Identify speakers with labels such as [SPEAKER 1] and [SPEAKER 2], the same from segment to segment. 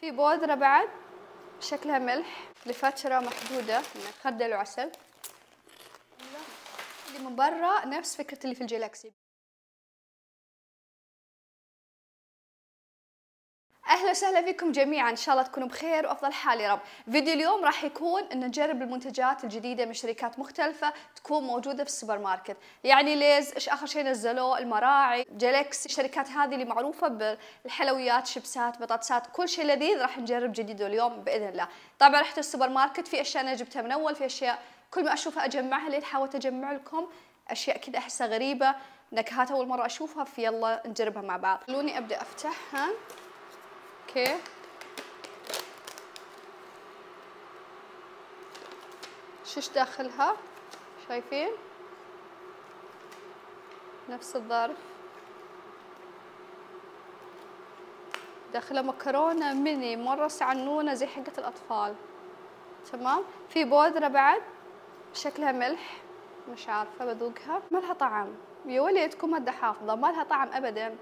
[SPEAKER 1] في بودرة بعد شكلها ملح لفترة محدودة خردل وعسل اللي من برا نفس فكرة اللي في الجلاكسي أهلا وسهلا فيكم جميعا. إن شاء الله تكونوا بخير وأفضل حال يا رب. فيديو اليوم راح يكون ان نجرب المنتجات الجديدة من شركات مختلفة تكون موجودة في السوبر ماركت يعني ليز إيش آخر شيء نزلوه؟ المراعي جالكسي الشركات هذه اللي معروفة بالحلويات شيبسات بطاطسات كل شيء لذيذ راح نجرب جديده اليوم بإذن الله. طبعا رحت السوبر ماركت في أشياء أنا جبتها من أول في أشياء كل ما أشوفها أجمعها لين حاولت أجمع لكم أشياء كذا أحسها غريبة نكهات أول مرة أشوفها في يلا نجربها مع بعض. خلوني أبدأ أفتحها. okay شوش داخلها؟ شايفين؟ نفس الظرف. داخلها مكرونة ميني مرة سعنونة زي حقة الأطفال. تمام؟ في بودرة بعد؟ شكلها ملح. مش عارفة بذوقها. ما لها طعم. يا وليتكم هدا حافظة ما لها طعم أبدا.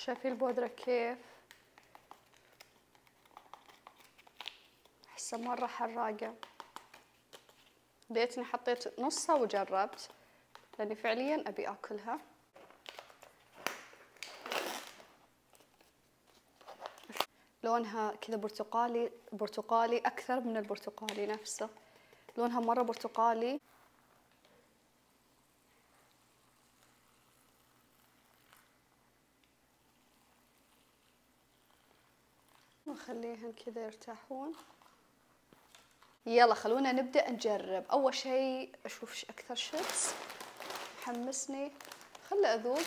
[SPEAKER 1] شايفين البودرة كيف؟ أحسها مرة حراقة. ليتني حطيت نصها وجربت. لأني فعليا أبي أكلها. لونها كذا برتقالي برتقالي أكثر من البرتقالي نفسه. لونها مرة برتقالي. نخليهم كذا يرتاحون. يلا خلونا نبدأ نجرب. أول شيء أشوف أكثر شيبس. حمسني. خله أذوق.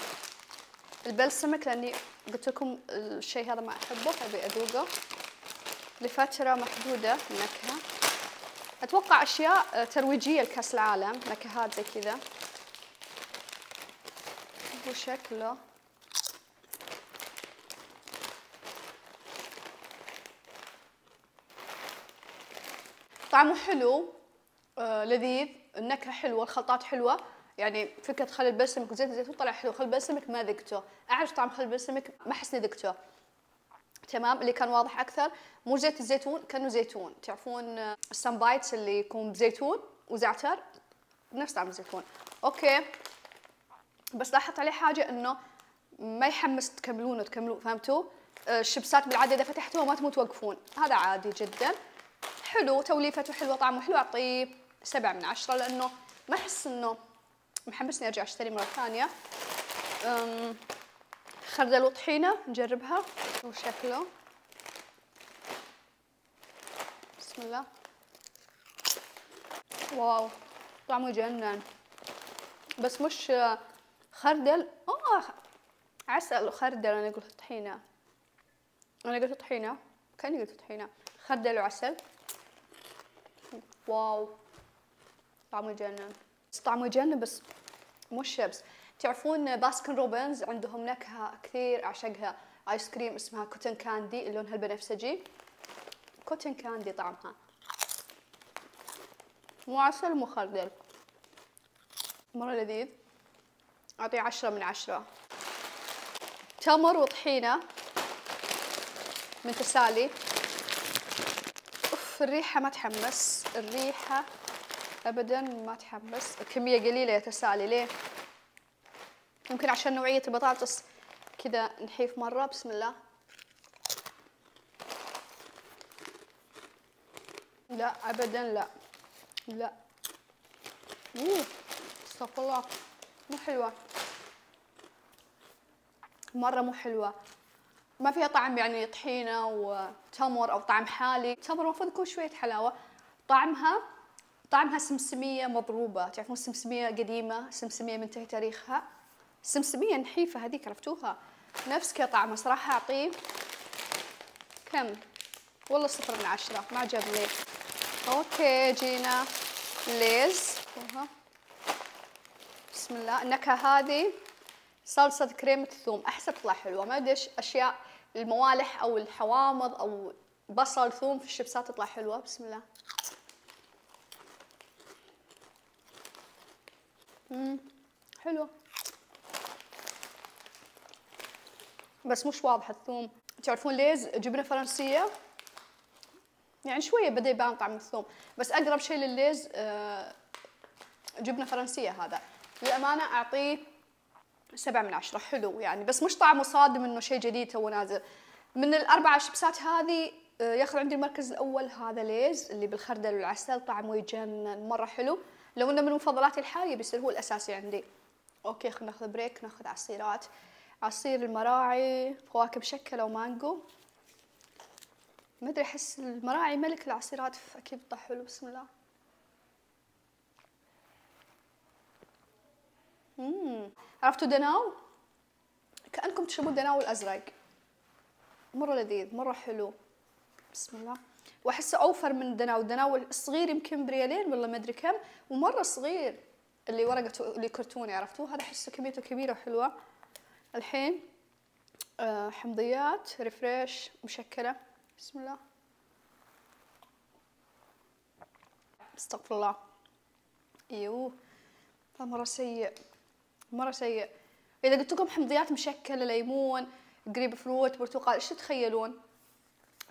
[SPEAKER 1] البلسمك لأني قلت لكم الشيء هذا ما أحبه أبي أذوقه. لفترة محدودة النكهة أتوقع أشياء ترويجية لكأس العالم نكهات زي كذا. وشكله طعمه حلو آه لذيذ النكهة حلوة الخلطات حلوة. يعني فكرة خل البلسمك وزيت الزيتون طلع حلو. خل البلسمك ما ذقته. أعرف طعم خل البلسمك ما أحسني ذقته. تمام؟ اللي كان واضح أكثر. مو زيت الزيتون كأنه زيتون. تعرفون ال Sunbites اللي يكون بزيتون وزعتر؟ نفس طعم الزيتون. okay. بس لاحظت عليه حاجة إنه ما يحمس تكملون فهمتوا؟ الشيبسات بالعادة إذا فتحتوها ما تموت توقفون هذا عادي جدا. حلو توليفته حلوة طعمه حلو أعطيه سبعة من عشرة لأنه ما أحس إنه محمسني أرجع أشتري مرة ثانية. خردل وطحينة نجربها. وشكله بسم الله. واو طعمه يجنن بس مش خردل. آه عسل. وخردل أنا قلت طحينة. أنا قلت طحينة. كأني قلت طحينة. خردل وعسل. wow. طعمه يجنن طعمه يجنن بس مو شيبس. تعرفون باسكن روبنز عندهم نكهة كثير أعشقها. آيس كريم اسمها cotton candy لونها البنفسجي. cotton candy طعمها. مو عسل مو خردل مرة لذيذ. أعطيه عشرة من عشرة. تمر وطحينة. من تسالي. الريحة ما تحمس. الريحة أبدا ما تحمس. الكمية قليلة يا تسالي. ليه؟ يمكن عشان نوعية البطاطس. كذا نحيف مرة. بسم الله. لا أبدا لا. لا. أوه أستغفر الله. مو حلوة. مرة مو حلوة. ما فيها طعم يعني طحينة وتمر أو طعم حالي. تمر المفروض يكون شوية حلاوة. طعمها طعمها سمسمية مضروبة. تعرفون السمسمية قديمة؟ سمسمية منتهي تاريخها. سمسمية نحيفة هذيك عرفتوها؟ نفس كذا طعمها صراحة. أعطيه كم؟ والله صفر من عشرة. ما عجبني. okay جينا ليز. بسم الله. النكهة هذه صلصة كريمة الثوم. أحسها تطلع حلوة. ما أدري أشياء الموالح أو الحوامض أو بصل ثوم في الشيبسات تطلع حلوة. بسم الله. مم. حلوة. بس مش واضح الثوم. تعرفون ليز جبنة فرنسية. يعني شوية بدأ يبان طعم الثوم. بس أقرب شيء للليز آه، جبنة فرنسية هذا. للأمانة أعطيه سبعة من عشرة حلو يعني. بس مش طعمه صادم إنه شيء جديد تو نازل. من الاربع شيبسات هذه آه، ياخذ عندي المركز الأول هذا ليز اللي بالخردل والعسل طعمه يجنن مرة حلو. لو إنه من مفضلاتي الحالية بيصير هو الأساسي عندي. okay خلينا ناخذ break ناخذ عصيرات. عصير المراعي فواكه مشكله ومانجو ما أدري أحس المراعي ملك العصيرات أكيد بيطلع حلو. بسم الله. امم عرفتوا دناو كأنكم تشربون دناو الازرق مرة لذيذ مرة حلو. بسم الله. واحسه أوفر من دناو دناو الصغير يمكن بريالين ولا ما أدري كم. ومرة صغير اللي ورقته اللي كرتوني عرفتوه؟ هذا أحسه كميته كبيرة وحلوة. الحين آه حمضيات refresh مشكلة. بسم الله. استغفر الله. أيوه مرة سيء. مرة سيء. إذا قلت لكم حمضيات مشكلة ليمون قريب فروت برتقال إيش تتخيلون؟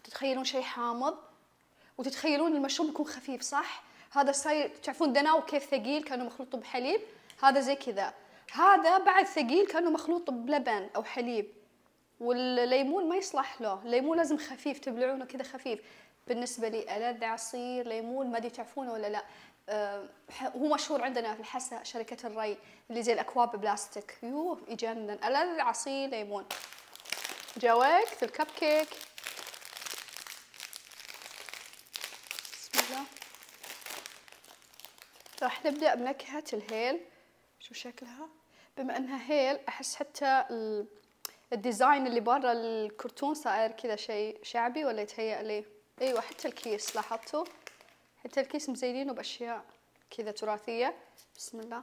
[SPEAKER 1] تتخيلون شيء حامض؟ وتتخيلون المشروب يكون خفيف صح؟ هذا صاير تعرفون دناو كيف ثقيل؟ كأنه مخلوط بحليب. هذا زي كذا. هذا بعد ثقيل كأنه مخلوط بلبن أو حليب. والليمون ما يصلح له. الليمون لازم خفيف تبلعونه كذا خفيف. بالنسبة لي ألذ عصير ليمون ما أدري تعرفونه ولا لا. هو مشهور عندنا في الحسا شركة الري اللي زي الأكواب بلاستيك. يوه يجنن ألذ عصير ليمون. جا وقت الكب كيك بسم الله. راح نبدأ بنكهة الهيل. شو شكلها؟ بما إنها هيل أحس حتى ال design اللي برا الكرتون صاير كذا شيء شعبي ولا يتهيأ لي؟ إيوه حتى الكيس لاحظتوا؟ حتى الكيس مزينينه باشياء كذا تراثية. بسم الله.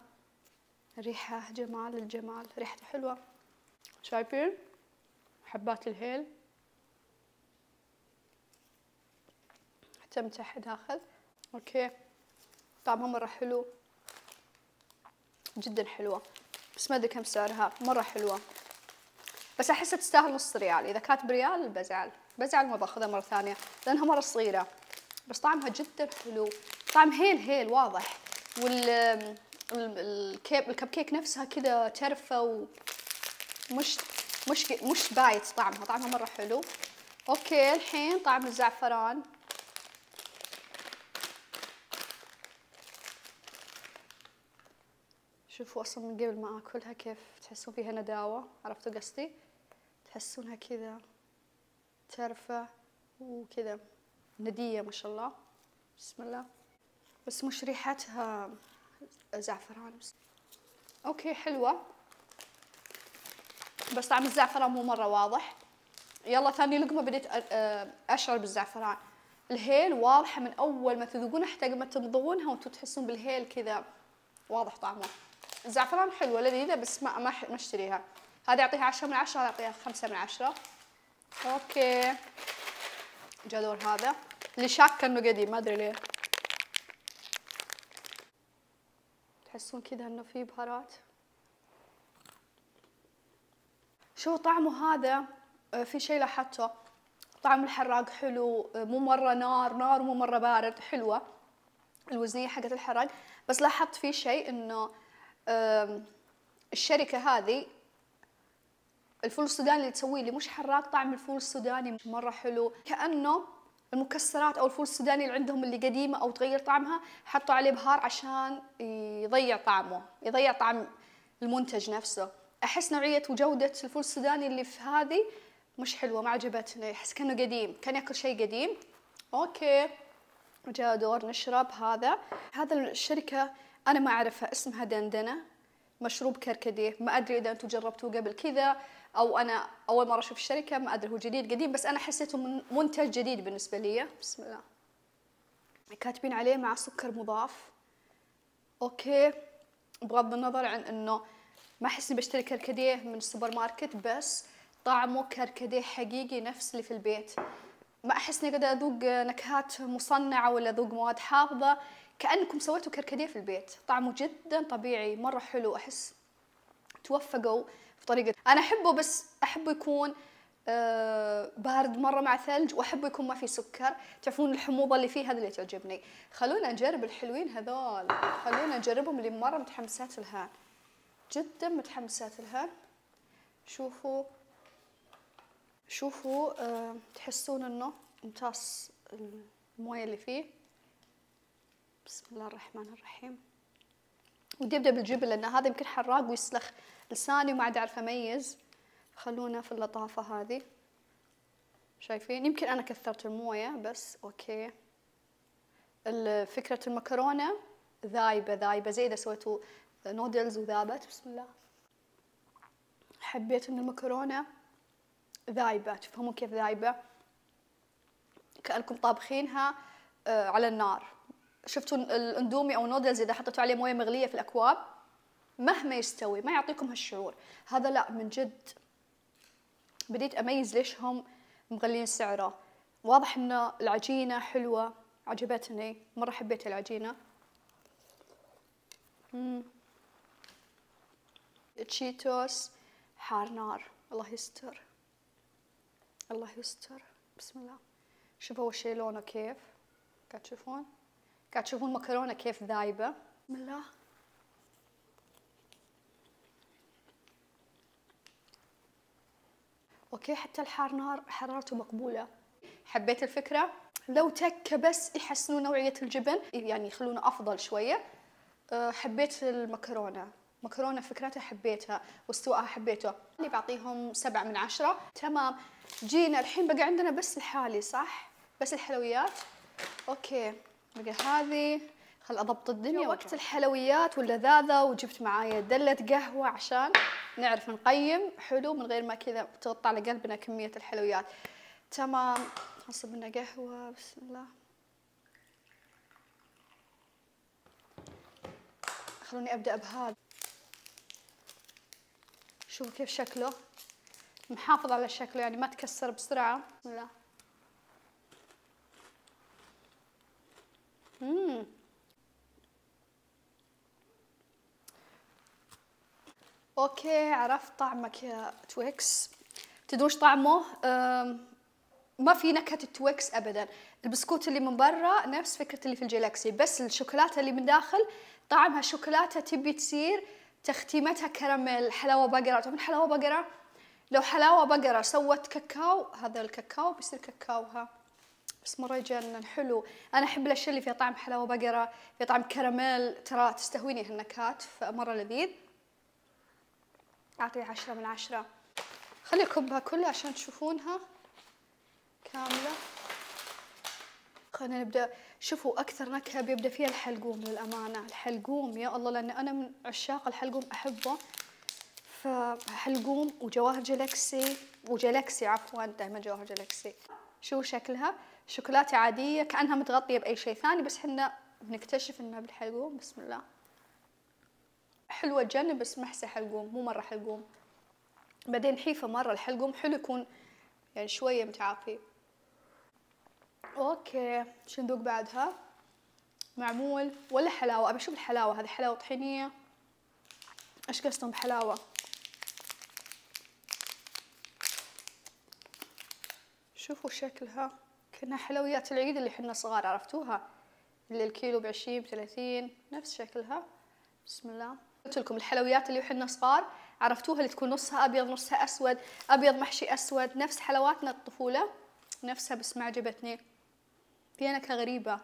[SPEAKER 1] ريحة جمال الجمال ريحته حلوة. شايفين حبات الهيل. حتى تحت داخل. okay. طعمها مرة حلو. جدا حلوة. بس ما أدري كم سعرها. مرة حلوة. بس أحسها تستاهل نص ريال. إذا كانت بريال بزعل. بزعل ما بأخذها مرة ثانية. لأنها مرة صغيرة. بس طعمها جدا حلو. طعم هيل هيل واضح. وال الكيب الكب كيك نفسها كذا ترفة ومش مش مش بايت طعمها. طعمها مرة حلو. okay الحين طعم الزعفران. شوفوا أصلا من قبل ما آكلها كيف تحسون فيها نداوة. عرفتوا قصدي؟ تحسونها كذا ترفة وكذا ندية ما شاء الله. بسم الله. بس مش ريحتها زعفران. بس. okay حلوة. بس طعم الزعفران مو مرة واضح. يلا ثاني لقمة بديت أشعر بالزعفران. الهيل واضحة من أول ما تذوقونها حتى ما تمضغونها وأنتم تحسون بالهيل كذا واضح طعمه. الزعفران حلوة لذيذة بس ما ما اشتريها. هذه أعطيها عشرة من عشرة هذه أعطيها خمسة من عشرة. أوكي. جا دور هذا. اللي شاك انه قديم ما ادري ليه تحسون كذا انه فيه بهارات شو طعمه هذا في شيء لاحظته طعم الحراق حلو مو مرة نار نار مو مرة بارد حلوة الوزنية حقت الحراق بس لاحظت في شيء انه الشركة هذه الفول السوداني اللي تسويه لي مش حراق طعم الفول السوداني مرة حلو كأنه المكسرات أو الفول السوداني اللي عندهم اللي قديمة أو تغير طعمها حطوا عليه بهار عشان يضيع طعمه يضيع طعم المنتج نفسه. أحس نوعية وجودة الفول السوداني اللي في هذه مش حلوة ما عجبتني. أحس كأنه قديم كأن يأكل شيء قديم. okay. جاء دور نشرب هذا. هذا الشركة أنا ما أعرفها اسمها دندنة مشروب كركديه. ما أدري إذا أنتم جربتوه قبل كذا. أو أنا أول مرة أشوف الشركة ما أدري هو جديد قديم بس أنا حسيته من منتج جديد بالنسبة لي. بسم الله. كاتبين عليه مع سكر مضاف. okay. بغض النظر عن إنه ما احس اني بشتري كركديه من السوبر ماركت بس طعمه كركديه حقيقي نفس اللي في البيت. ما أحس إني قاعدة أذوق نكهات مصنعة ولا أذوق مواد حافظة. كأنكم سويتوا كركديه في البيت. طعمه جدا طبيعي مرة حلو. أحس توفقوا. بطريقه أنا أحبه بس أحبه يكون آه، بارد مرة مع ثلج وأحبه يكون ما في سكر. تعرفون الحموضة اللي فيه هذا اللي تعجبني. خلونا نجرب الحلوين هذول. خلونا نجربهم اللي مرة متحمسات الهان جدا متحمسات الهان شوفوا. شوفوا أه تحسون إنه امتص الموية اللي فيه. بسم الله الرحمن الرحيم. ودي أبدأ بالجبن لأن هذا يمكن حراق ويسلخ. لساني وما عاد أعرف أميز. خلونا في اللطافة هذه. شايفين؟ يمكن أنا كثرت الموية بس أوكي. فكرة المكرونة ذايبة ذايبة زي إذا سويتوا نودلز وذابت. بسم الله. حبيت إن المكرونة ذايبة. تفهمون كيف ذايبة؟ كأنكم طابخينها آه، على النار. شفتوا الاندومي أو نودلز إذا حطيتوا عليه موية مغلية في الأكواب؟ مهما يستوي ما يعطيكم هالشعور. هذا لا من جد بديت أميز ليش هم مغلين سعره. واضح ان العجينة حلوة عجبتني. مرة حبيت العجينة. تشيتوس حار نار. الله يستر. الله يستر. بسم الله. شوفوا اول شي لونه كيف؟ قاعد تشوفون؟ قاعد تشوفون مكرونة كيف ذايبة؟ بسم الله. okay؟ حتى الحار نار حرارته مقبولة. حبيت الفكرة؟ لو تكه بس يحسنوا نوعية الجبن يعني يخلونه أفضل شوية. أه، حبيت المكرونة. مكرونة فكرتها حبيتها واستواءها حبيته. اللي بعطيهم سبعة من عشرة. تمام. جينا الحين بقى عندنا بس الحالي صح؟ بس الحلويات. okay. بقى هذه. خل أضبط الدنيا وقت الحلويات واللذاذه وجبت معايا دلة قهوة عشان نعرف نقيم حلو من غير ما كذا تغطى على قلبنا كمية الحلويات. تمام. نصب لنا قهوة. بسم الله. خلوني أبدأ بهذا. شوفوا كيف شكله. محافظ على شكله يعني ما تكسر بسرعة. بسم الله مم. okay عرفت طعمك يا تويكس. تدرون وش طعمه؟ ما في نكهة التويكس ابدا. البسكوت اللي من برا نفس فكرة اللي في الجلاكسي بس الشوكولاتة اللي من داخل طعمها شوكولاتة تبي تصير تختيمتها كراميل حلاوة بقرة. تعرفون حلاوة بقرة؟ لو حلاوة بقرة سوت كاكاو هذا الكاكاو بيصير كاكاوها. بس مرة يجنن حلو أنا أحب الأشياء اللي فيها طعم حلاوة بقرة فيها طعم كراميل. ترى تستهويني هالنكهات فمرة لذيذ. أعطيه عشرة من عشرة. خلي أكبها كلها عشان تشوفونها. كاملة. خلينا نبدأ. شوفوا أكثر نكهة بيبدأ فيها الحلقوم للأمانة. الحلقوم يا الله لأن أنا من عشاق الحلقوم أحبه. فحلقوم وجواهر جلاكسي وجلاكسي عفوا دائما جواهر جلاكسي شو شكلها. شوكولاتة عادية كأنها متغطية بأي شيء ثاني بس حنا بنكتشف إنها بالحلقوم. بسم الله. حلوة تجنن بس محسة حلقوم مو مرة حلقوم. بعدين حيفة مرة الحلقوم حلو يكون يعني شوية متعافي. أوكي شو ندوق بعدها. معمول. ولا حلاوة أبي أشوف الحلاوة هذه حلاوة طحينية. إيش قصدهم بحلاوة؟ شوفوا شكلها. كأنها حلويات العيد اللي حنا صغار عرفتوها؟ اللي الكيلو بعشرين بثلاثين نفس شكلها. بسم الله. قلت لكم الحلويات اللي حنا صغار. عرفتوها اللي تكون نصها أبيض نصها أسود. أبيض محشي أسود. نفس حلواتنا الطفولة. نفسها بس ما عجبتني. فيها نكهه غريبة.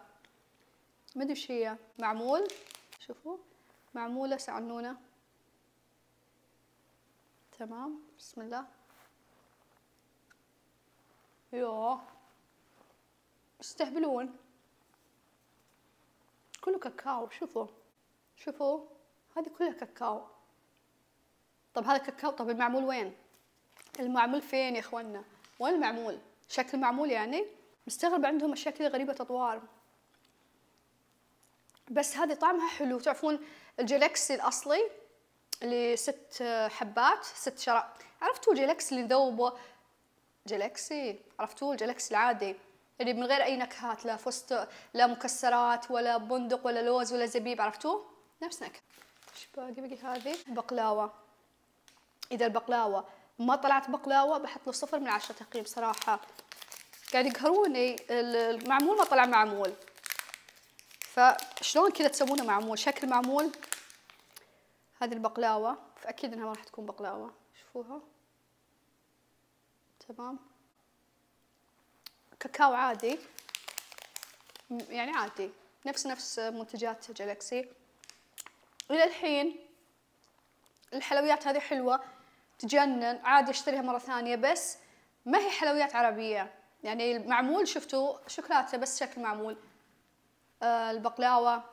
[SPEAKER 1] ما أدري هي. معمول. شوفوا. معمولة سعنونه تمام. بسم الله. يوه. استهبلون كله كاكاو. شوفوا. شوفوا. هذه كلها كاكاو. طب هذا كاكاو طب المعمول وين؟ المعمول فين يا اخوانا وين المعمول؟ شكل المعمول يعني مستغرب عندهم اشياء كذا غريبه اطوار بس هذه طعمها حلو. تعرفون الجلاكسي الأصلي اللي ست حبات ست شرا عرفتوا الجلاكسي اللي ذوبه؟ جلاكسي عرفتوا الجلاكسي العادي. اللي من غير أي نكهات لا فستق لا مكسرات ولا بندق ولا لوز ولا زبيب عرفتوه؟ نفس نكهة. إيش باقي بقي هذه. بقلاوة. إذا البقلاوة ما طلعت بقلاوة بحط له صفر من عشرة تقييم صراحة. قاعد يقهروني. المعمول ما طلع معمول. فشلون كذا تسوونه معمول؟ شكل معمول. هذه البقلاوة. فأكيد إنها ما راح تكون بقلاوة. شوفوها. تمام. كاكاو عادي. يعني عادي. نفس نفس منتجات جالكسي إلى الحين الحلويات هذه حلوة تجنن عادي أشتريها مرة ثانية بس ما هي حلويات عربية. يعني المعمول شفتوا شوكولاتة بس شكل معمول. آه البقلاوة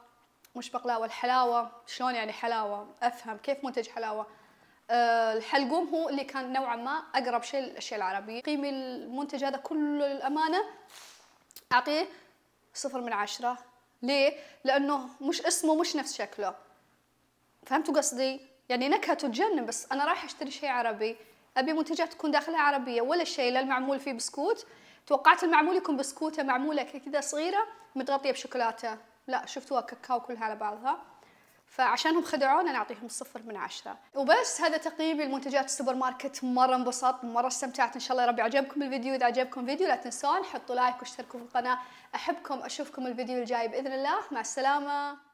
[SPEAKER 1] مش بقلاوة الحلاوة. شلون يعني حلاوة؟ أفهم كيف منتج حلاوة. آه الحلقوم هو اللي كان نوعا ما أقرب شيء للأشياء العربية. قيمي المنتج هذا كله للامانه أعطيه صفر من عشرة. ليه؟ لأنه مش اسمه مش نفس شكله. فهمتوا قصدي؟ يعني نكهته تجنن بس أنا رايحة أشتري شيء عربي. أبي منتجات تكون داخلها عربية ولا شيء لا المعمول فيه بسكوت. توقعت المعمول يكون بسكوتة معمولة كذا صغيرة متغطية بشوكولاتة. لا شفتوها كاكاو كلها على بعضها. فعشانهم خدعونا نعطيهم صفر من عشرة. وبس هذا تقييمي لمنتجات السوبر ماركت. مرة انبسطت مرة استمتعت. إن شاء الله يا رب عجبكم الفيديو. إذا عجبكم الفيديو لا تنسون حطوا like واشتركوا في القناة. أحبكم أشوفكم الفيديو الجاي بإذن الله. مع السلامة.